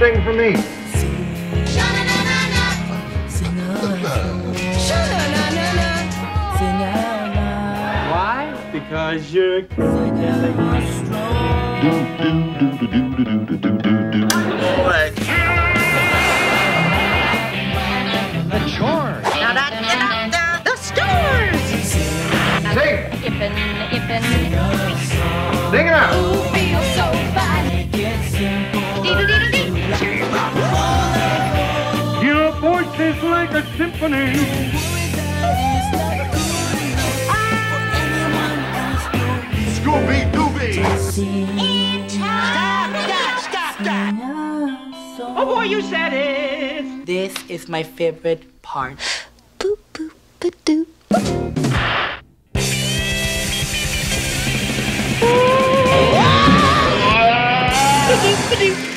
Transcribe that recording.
Sing for me. Why? Because you're The chores. The stores. Sing. Ippin, ippin. Sing it out. Voice is like a symphony. Scooby Dooby. Stop, stop, stop, stop. Oh boy, you said it. This is my favorite part. Boop, boop, ba-doo. Ah! Ba-doop, ba-doop.